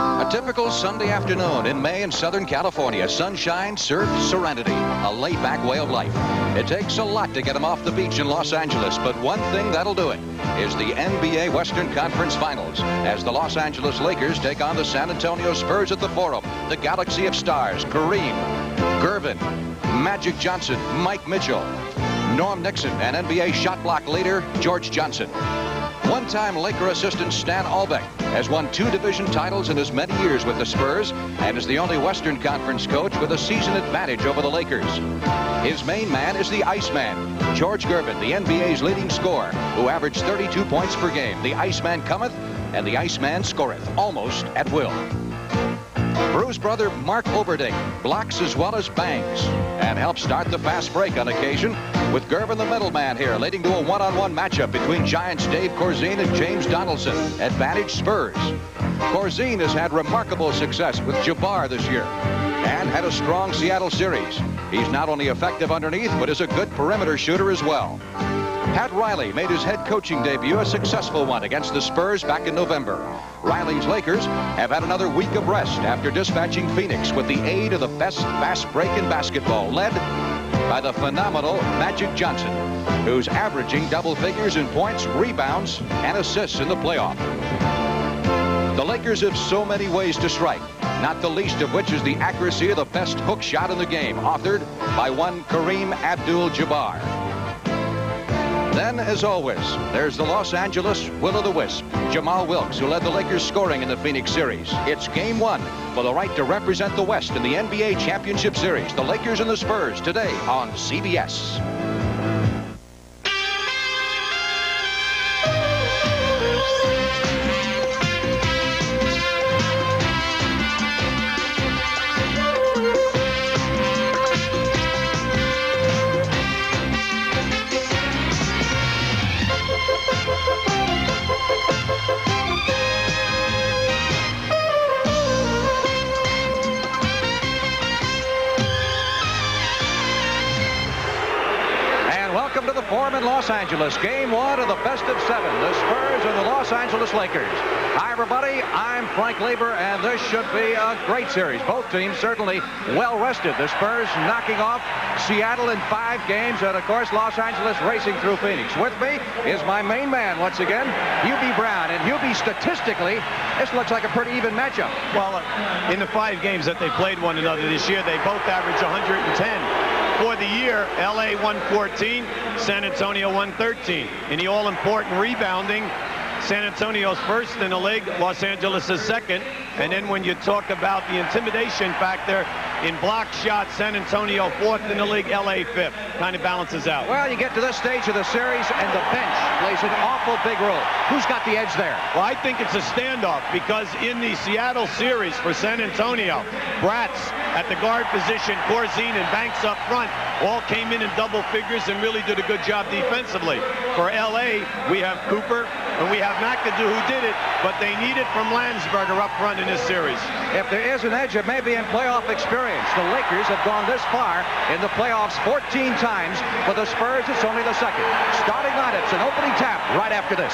A typical Sunday afternoon in May in Southern California. Sunshine, surf, serenity. A laid-back way of life. It takes a lot to get them off the beach in Los Angeles, but one thing that'll do it is the NBA Western Conference Finals as the Los Angeles Lakers take on the San Antonio Spurs at the Forum. The Galaxy of Stars, Kareem, Gervin, Magic Johnson, Mike Mitchell, Norm Nixon, and NBA shot block leader George Johnson. One-time Laker assistant Stan Albeck has won two division titles in as many years with the Spurs and is the only Western Conference coach with a season advantage over the Lakers. His main man is the Iceman, George Gervin, the NBA's leading scorer, who averaged 32 points per game. The Iceman cometh, and the Iceman scoreth, almost at will. Bruise Brother Mark Olberding blocks as well as bangs and helps start the fast break on occasion with Gervin the middleman here leading to a one-on-one -on -one matchup between Giants Dave Corzine and James Donaldson. Advantage Spurs. Corzine has had remarkable success with Jabbar this year and had a strong Seattle series. He's not only effective underneath, but is a good perimeter shooter as well. Pat Riley made his head coaching debut a successful one against the Spurs back in November. Riley's Lakers have had another week of rest after dispatching Phoenix with the aid of the best fast break in basketball, led by the phenomenal Magic Johnson, who's averaging double figures in points, rebounds, and assists in the playoff. The Lakers have so many ways to strike, not the least of which is the accuracy of the best hook shot in the game, authored by one Kareem Abdul-Jabbar. Then, as always, there's the Los Angeles Will-O-The-Wisp, Jamaal Wilkes, who led the Lakers scoring in the Phoenix series. It's game one for the right to represent the West in the NBA Championship Series. The Lakers and the Spurs today on CBS. Forum in Los Angeles. Game one of the best of seven. The Spurs and the Los Angeles Lakers. Hi, everybody. I'm Frank Glieber, and this should be a great series. Both teams certainly well rested. The Spurs knocking off Seattle in five games, and of course, Los Angeles racing through Phoenix. With me is my main man once again, Hubie Brown. And Hubie, statistically, this looks like a pretty even matchup. Well, uh, in the five games that they played one another this year, they both averaged 110 for the LA 114, San Antonio 113. In the all-important rebounding, San Antonio's first in the league, Los Angeles is second. And then when you talk about the intimidation factor in block shots, San Antonio fourth in the league, LA fifth. Kind of balances out. Well, you get to this stage of the series, and the bench plays an awful big role. Who's got the edge there? Well, I think it's a standoff because in the Seattle series for San Antonio, Bratz at the guard position, Corzine and Banks up front all came in in double figures and really did a good job defensively. For LA, we have Cooper and we have McAdoo who did it, but they need it from Landsberger up front in this series. If there is an edge, it may be in playoff experience. The Lakers have gone this far in the playoffs 14 times. For the Spurs, it's only the second. Starting lineups, an opening tap right after this.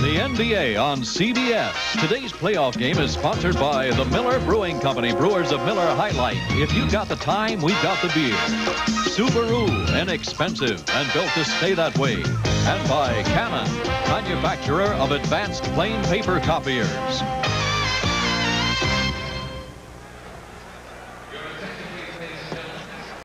The NBA on CBS. Today's playoff game is sponsored by the Miller Brewing Company, brewers of Miller High Life. If you've got the time, we've got the beer. Subaru, inexpensive and built to stay that way. And by Canon, manufacturer of advanced plain paper copiers.